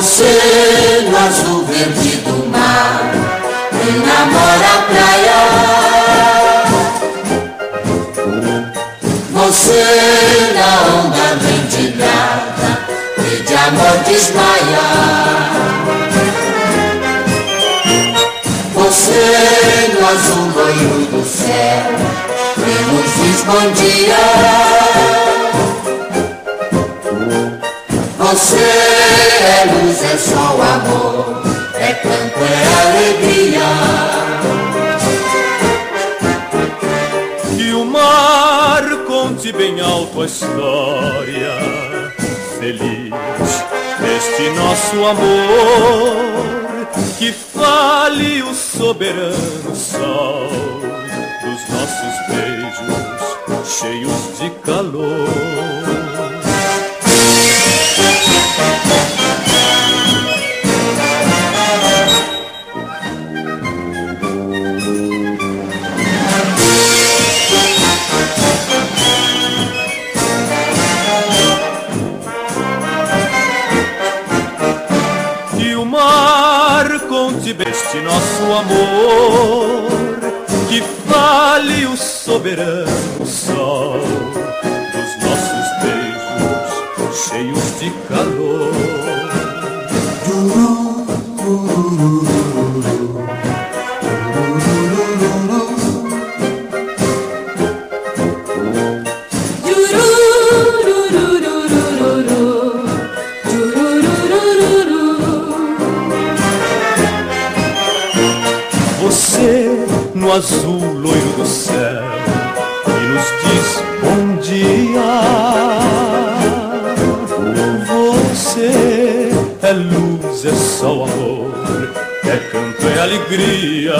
Você no azul verde do mar Me namora a praia. Você na onda mendigada E de amor desmaia. Você no azul loiro do céu Me nos diz bom dia você é luz, é sol, amor, é canto, é alegria. Que o mar conte bem alto a história feliz deste nosso amor. Que fale o soberano sol dos nossos beijos cheios de calor. Este nosso amor que fale o soberano sol dos nossos beijos cheios de calor. Azul loiro do céu e nos diz bom dia. Você é luz, é sol, amor, é canto, é alegria.